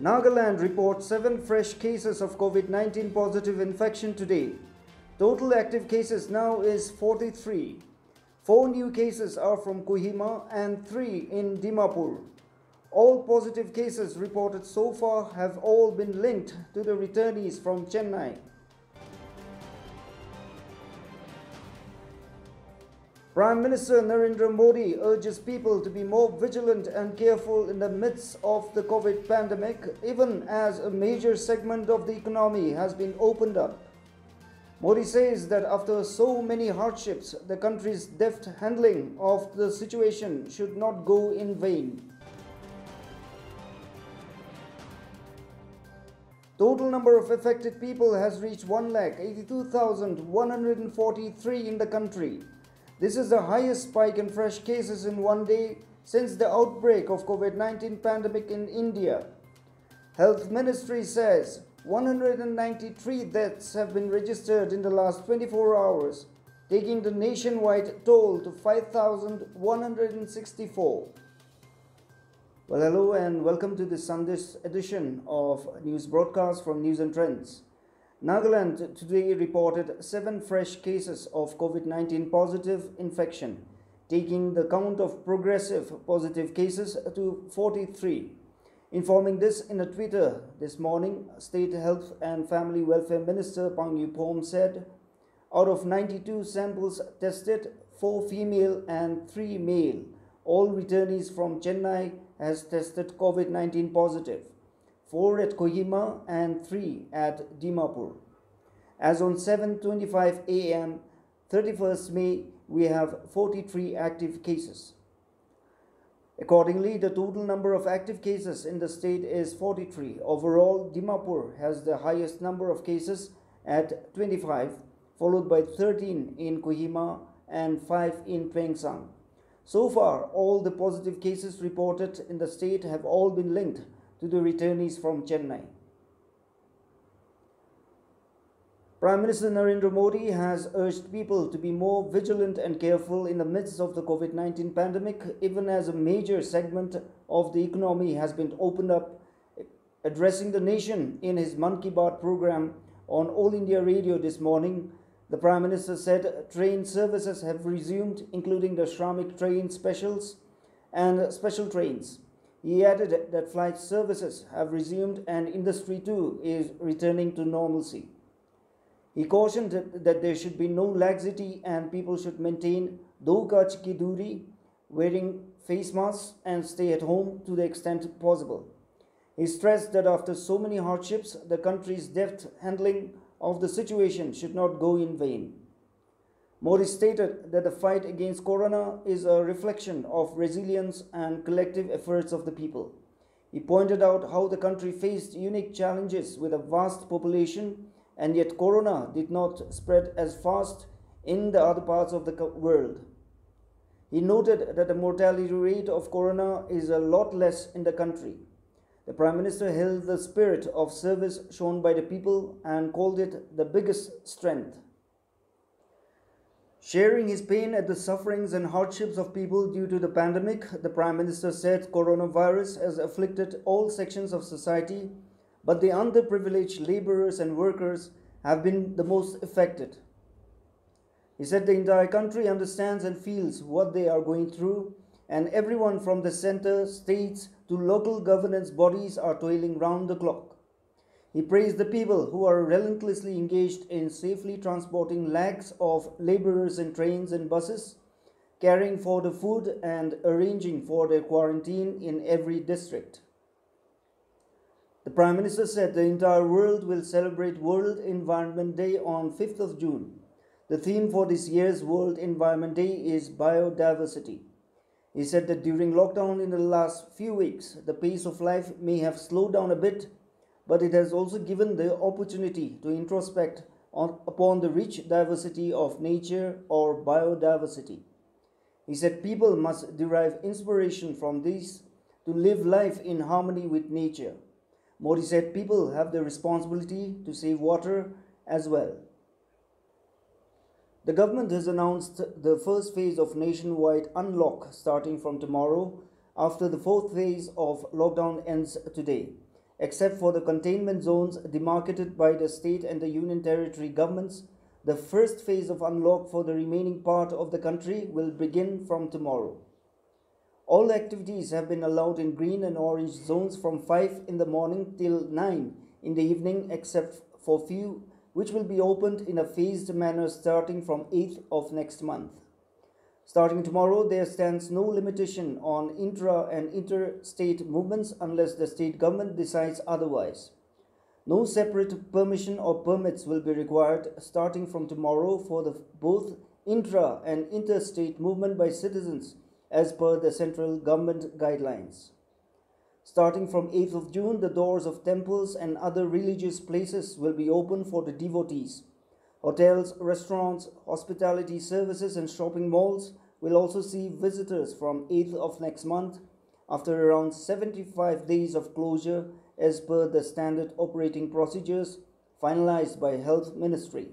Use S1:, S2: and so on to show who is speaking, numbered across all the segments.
S1: Nagaland reports seven fresh cases of COVID 19 positive infection today. Total active cases now is 43. Four new cases are from Kohima and three in Dimapur. All positive cases reported so far have all been linked to the returnees from Chennai. Prime Minister Narendra Modi urges people to be more vigilant and careful in the midst of the COVID pandemic, even as a major segment of the economy has been opened up. Modi says that after so many hardships, the country's deft handling of the situation should not go in vain. Total number of affected people has reached 1,82,143 in the country. This is the highest spike in fresh cases in one day since the outbreak of COVID-19 pandemic in India. Health Ministry says 193 deaths have been registered in the last 24 hours, taking the nationwide toll to 5,164. Well, hello and welcome to this Sunday's edition of news broadcast from News and Trends. Nagaland today reported seven fresh cases of COVID 19 positive infection, taking the count of progressive positive cases to 43. Informing this in a Twitter this morning, State Health and Family Welfare Minister Pangnyu Phom said, out of 92 samples tested, 4 female and 3 male, all returnees from Chennai has tested COVID-19 positive. 4 at Kohima and 3 at Dimapur. As on 7:25 a.m. 31st May, we have 43 active cases. Accordingly, the total number of active cases in the state is 43. Overall, Dimapur has the highest number of cases at 25, followed by 13 in Kohima and 5 in Tuensang. So far, all the positive cases reported in the state have all been linked to the returnees from Chennai. Prime Minister Narendra Modi has urged people to be more vigilant and careful in the midst of the COVID 19 pandemic, even as a major segment of the economy has been opened up. Addressing the nation in his Ki Baat program on All India Radio this morning, the Prime Minister said train services have resumed, including the Shramik train specials and special trains. He added that flight services have resumed and industry too is returning to normalcy. He cautioned that there should be no laxity and people should maintain do gaj ki duri, wearing face masks and stay at home to the extent possible. He stressed that after so many hardships, the country's deft handling of the situation should not go in vain. Modi stated that the fight against corona is a reflection of resilience and collective efforts of the people. He pointed out how the country faced unique challenges with a vast population and yet corona did not spread as fast in the other parts of the world. He noted that the mortality rate of corona is a lot less in the country. The Prime Minister held the spirit of service shown by the people and called it the biggest strength. Sharing his pain at the sufferings and hardships of people due to the pandemic, the Prime Minister said coronavirus has afflicted all sections of society but the underprivileged laborers and workers have been the most affected. He said the entire country understands and feels what they are going through, and everyone from the center, states to local governance bodies are toiling round the clock. He praised the people who are relentlessly engaged in safely transporting lakhs of laborers in trains and buses, caring for the food and arranging for their quarantine in every district. The Prime Minister said the entire world will celebrate World Environment Day on 5th of June. The theme for this year's World Environment Day is biodiversity. He said that during lockdown in the last few weeks, the pace of life may have slowed down a bit, but it has also given the opportunity to introspect on, upon the rich diversity of nature or biodiversity. He said people must derive inspiration from these to live life in harmony with nature. Modi said people have the responsibility to save water as well. The government has announced the first phase of nationwide unlock starting from tomorrow after the fourth phase of lockdown ends today. Except for the containment zones demarcated by the state and the union territory governments, the first phase of unlock for the remaining part of the country will begin from tomorrow. All activities have been allowed in green and orange zones from 5 in the morning till 9 in the evening except for few which will be opened in a phased manner starting from 8th of next month. Starting tomorrow, there stands no limitation on intra and interstate movements unless the state government decides otherwise. No separate permission or permits will be required starting from tomorrow for the both intra and interstate movement by citizens as per the central government guidelines. Starting from 8th of June, the doors of temples and other religious places will be open for the devotees. Hotels, restaurants, hospitality services and shopping malls will also see visitors from 8th of next month after around 75 days of closure as per the standard operating procedures finalized by Health Ministry.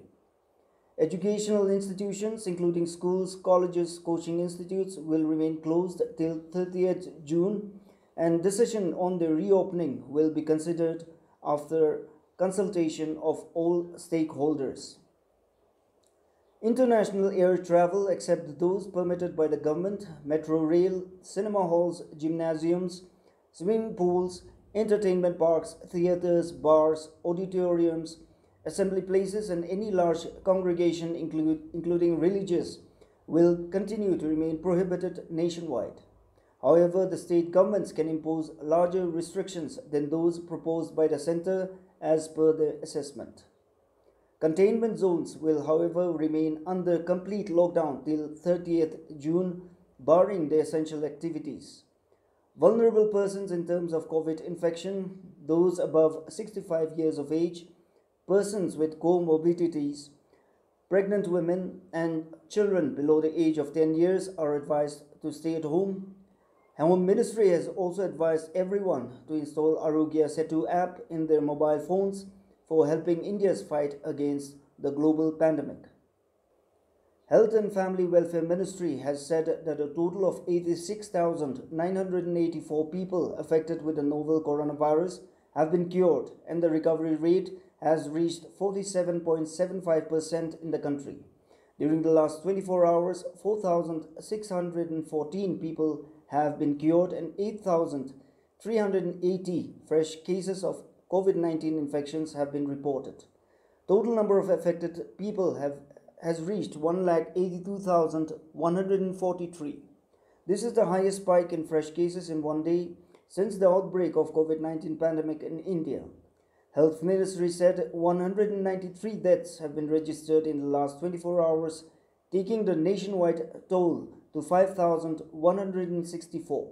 S1: Educational institutions including schools, colleges, coaching institutes will remain closed till 30th June and decision on the reopening will be considered after consultation of all stakeholders. International air travel, except those permitted by the government, metro rail, cinema halls, gymnasiums, swimming pools, entertainment parks, theaters, bars, auditoriums, assembly places, and any large congregation, include, including religious, will continue to remain prohibited nationwide. However, the state governments can impose larger restrictions than those proposed by the center as per the assessment. Containment zones will, however, remain under complete lockdown till 30th June, barring the essential activities. Vulnerable persons in terms of COVID infection, those above 65 years of age, persons with comorbidities, pregnant women, and children below the age of 10 years are advised to stay at home. Home Ministry has also advised everyone to install Aarogya Setu app in their mobile phones for helping India's fight against the global pandemic. Health and Family Welfare Ministry has said that a total of 86,984 people affected with the novel coronavirus have been cured and the recovery rate has reached 47.75% in the country. During the last 24 hours, 4,614 people have been cured and 8,380 fresh cases of COVID 19 infections have been reported. Total number of affected people have, has reached 1,82,143. This is the highest spike in fresh cases in one day since the outbreak of COVID-19 pandemic in India. Health Ministry said 193 deaths have been registered in the last 24 hours, taking the nationwide toll to 5,164.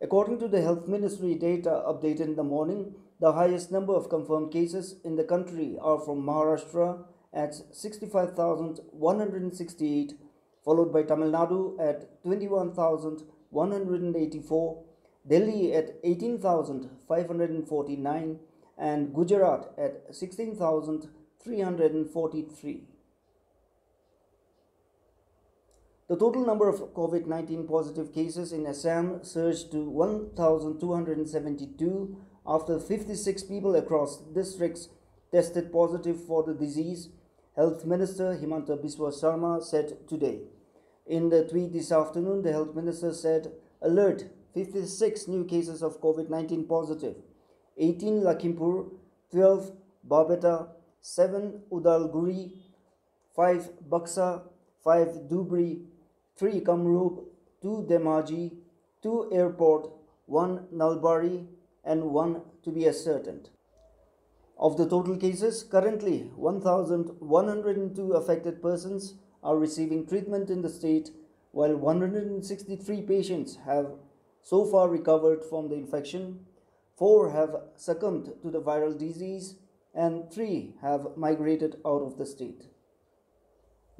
S1: According to the Health Ministry data updated in the morning, the highest number of confirmed cases in the country are from Maharashtra at 65,168, followed by Tamil Nadu at 21,184, Delhi at 18,549, and Gujarat at 16,343. The total number of COVID 19 positive cases in Assam surged to 1,272 after 56 people across districts tested positive for the disease, Health Minister Himanta Biswa Sarma said today. In the tweet this afternoon, the Health Minister said, Alert 56 new cases of COVID 19 positive, 18 Lakhimpur, 12 Barpeta, 7 Udalguri, 5 Baksa, 5 Dhubri, 3 Kamrup, 2 Dhemaji, 2 Airport, 1 Nalbari, and 1 to be ascertained. Of the total cases, currently 1,102 affected persons are receiving treatment in the state, while 163 patients have so far recovered from the infection, 4 have succumbed to the viral disease, and 3 have migrated out of the state.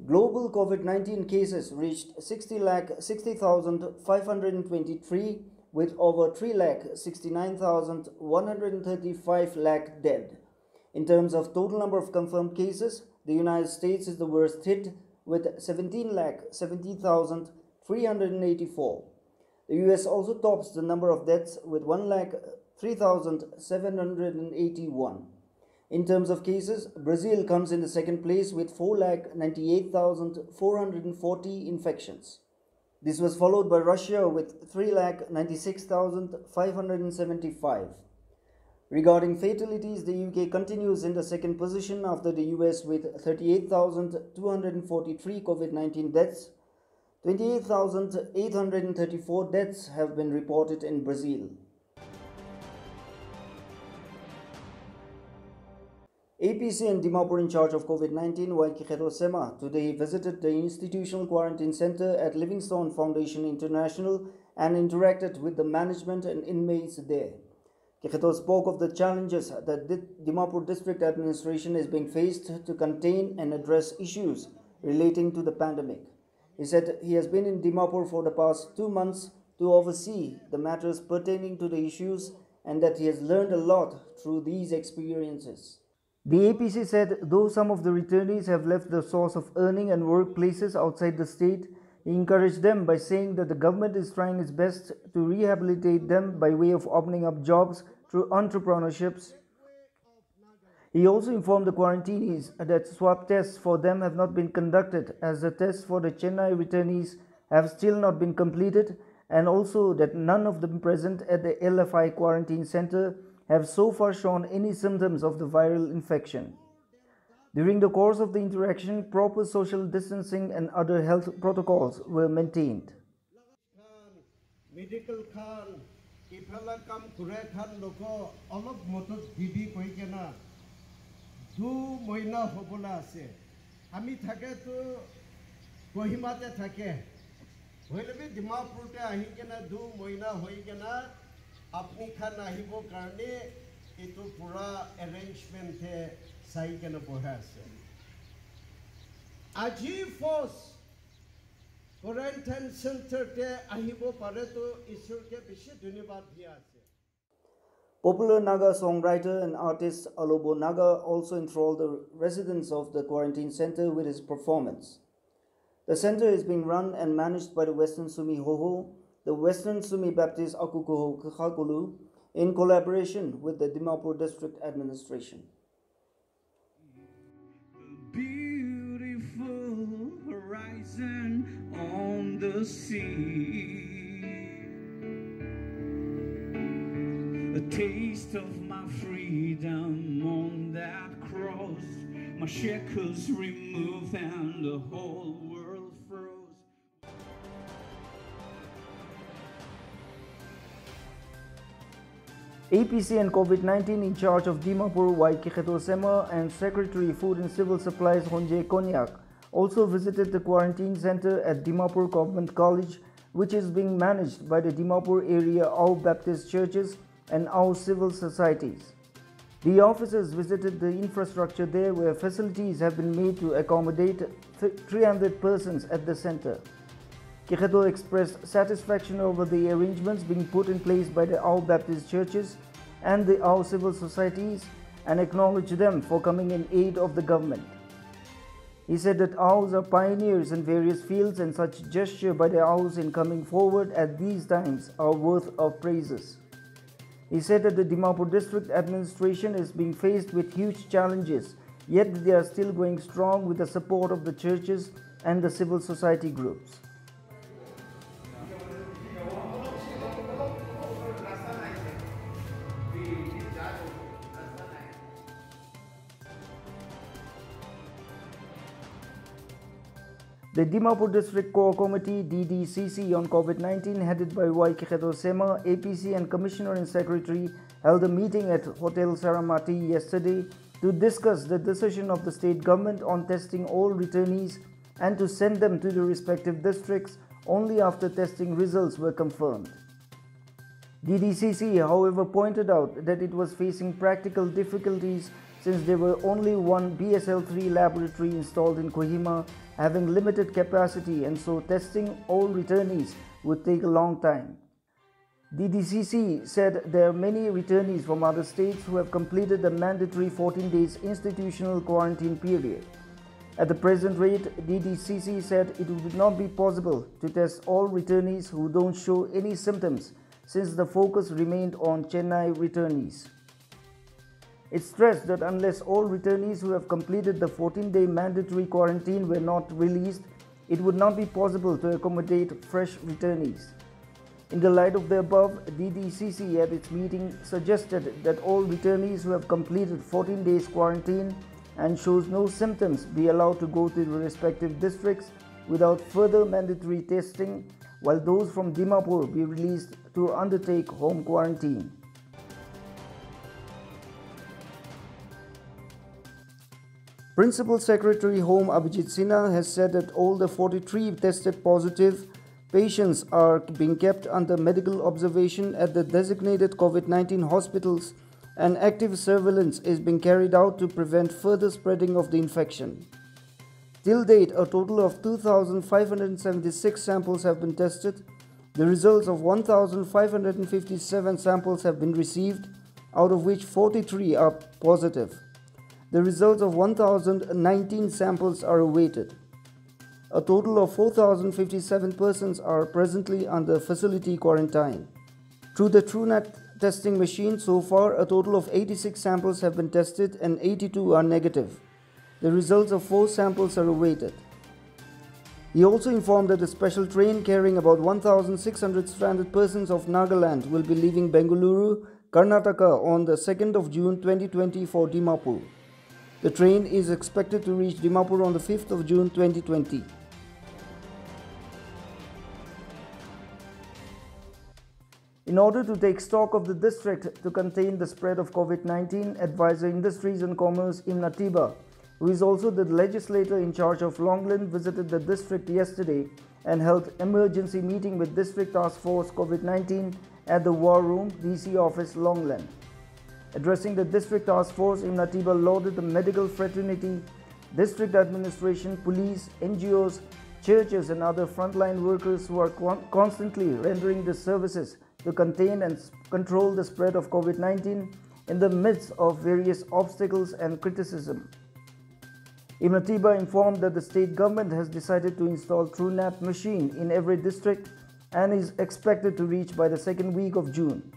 S1: Global COVID 19 cases reached 60 lakh 60,523 with over 3 lakh 69,135 lakh dead. In terms of total number of confirmed cases, the United States is the worst hit with 17 lakh 70,384. The US also tops the number of deaths with 1 lakh 3,781. In terms of cases, Brazil comes in the second place with 4,98,440 infections. This was followed by Russia with 3,96,575. Regarding fatalities, the UK continues in the second position after the US with 38,243 COVID 19 deaths. 28,834 deaths have been reported in Brazil. APC and Dimapur in charge of COVID-19, Waikikheto Sema, today visited the institutional quarantine center at Livingstone Foundation International and interacted with the management and inmates there. Kikheto spoke of the challenges that Dimapur district administration is being faced to contain and address issues relating to the pandemic. He said he has been in Dimapur for the past two months to oversee the matters pertaining to the issues and that he has learned a lot through these experiences. The APC said though some of the returnees have left the source of earning and workplaces outside the state, he encouraged them by saying that the government is trying its best to rehabilitate them by way of opening up jobs through entrepreneurships. He also informed the quarantinees that swab tests for them have not been conducted as the tests for the Chennai returnees have still not been completed and also that none of them present at the LFI quarantine center have so far shown any symptoms of the viral infection. During the course of the interaction, proper social distancing and other health protocols were maintained.
S2: Medical Khan, ifala kam kure Khan loko bibi du moina. Ami kohimate be du moina আপুনি খান আহিবৰ কাৰণে এইটো পূৰা এৰেঞ্জমেণ্টে চাই কেনে বহাই আছে আজি ফৰ্চ কোৱাৰেণ্টাইন চেণ্টাৰতে আহিব পাৰেতো ঈশ্বৰকে বেছি ধন্যবাদ দিয়া আছে
S1: Popular Naga songwriter and artist Alobo Naga also enthralled the residents of the quarantine center with his performance. The center is being run and managed by the Western Sumi Hoho, the Western Sumi Baptist Akukuho Kakakulu, in collaboration with the Dimapur District Administration.
S3: beautiful horizon on the sea. A taste of my freedom on that cross. My shackles removed and the whole world
S1: APC and COVID-19 in charge of Dimapur Waikikheto Sema and Secretary Food and Civil Supplies Honje Konyak also visited the quarantine center at Dimapur Government College which is being managed by the Dimapur area Ao Baptist churches and Ao civil societies. The officers visited the infrastructure there where facilities have been made to accommodate 300 persons at the center. Kikheto expressed satisfaction over the arrangements being put in place by the Ao Baptist churches and the Ao civil societies and acknowledged them for coming in aid of the government. He said that Aos are pioneers in various fields and such gesture by the Aos in coming forward at these times are worth of praises. He said that the Dimapur district administration is being faced with huge challenges, yet they are still going strong with the support of the churches and the civil society groups. The Dimapur District Core Committee DDCC on COVID-19 headed by Waikikheto Sema, APC and Commissioner and Secretary held a meeting at Hotel Saramati yesterday to discuss the decision of the state government on testing all returnees and to send them to the respective districts only after testing results were confirmed. DDCC, however, pointed out that it was facing practical difficulties since there were only one BSL-3 laboratory installed in Kohima having limited capacity and so testing all returnees would take a long time. The DDCC said there are many returnees from other states who have completed the mandatory 14 days institutional quarantine period. At the present rate, DDCC said it would not be possible to test all returnees who don't show any symptoms since the focus remained on Chennai returnees. It stressed that unless all returnees who have completed the 14 day mandatory quarantine were not released, it would not be possible to accommodate fresh returnees. In the light of the above, DDCC at its meeting suggested that all returnees who have completed 14 days quarantine and shows no symptoms be allowed to go to the respective districts without further mandatory testing, while those from Dimapur be released to undertake home quarantine. Principal Secretary Home Abhijit Sinha has said that all the 43 tested positive patients are being kept under medical observation at the designated COVID 19 hospitals and active surveillance is being carried out to prevent further spreading of the infection. Till date, a total of 2,576 samples have been tested. The results of 1,557 samples have been received, out of which 43 are positive. The results of 1,019 samples are awaited. A total of 4,057 persons are presently under facility quarantine. Through the TrueNat testing machine, so far a total of 86 samples have been tested and 82 are negative. The results of 4 samples are awaited. He also informed that a special train carrying about 1,600 stranded persons of Nagaland will be leaving Bengaluru, Karnataka on the 2nd of June 2020 for Dimapur. The train is expected to reach Dimapur on the 5th of June 2020. In order to take stock of the district to contain the spread of COVID 19, Advisor Industries and Commerce Imna Tiba, who is also the legislator in charge of Longleng, visited the district yesterday and held emergency meeting with District Task Force COVID 19 at the War Room, DC office, Longleng. Addressing the district task force, Imna lauded the medical fraternity, district administration, police, NGOs, churches, and other frontline workers who are constantly rendering the services to contain and control the spread of COVID 19 in the midst of various obstacles and criticism. Imna Tiba informed that the state government has decided to install TrueNat machine in every district and is expected to reach by the second week of June.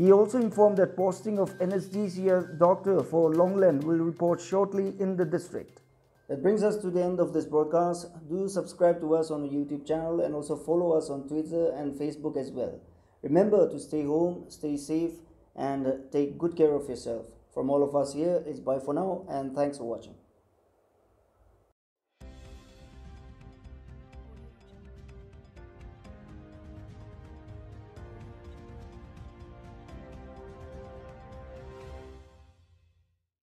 S1: He also informed that posting of anesthesia doctor for Longleng will report shortly in the district. That brings us to the end of this broadcast. Do subscribe to us on the YouTube channel and also follow us on Twitter and Facebook as well. Remember to stay home, stay safe, and take good care of yourself. From all of us here, it's bye for now, and thanks for watching.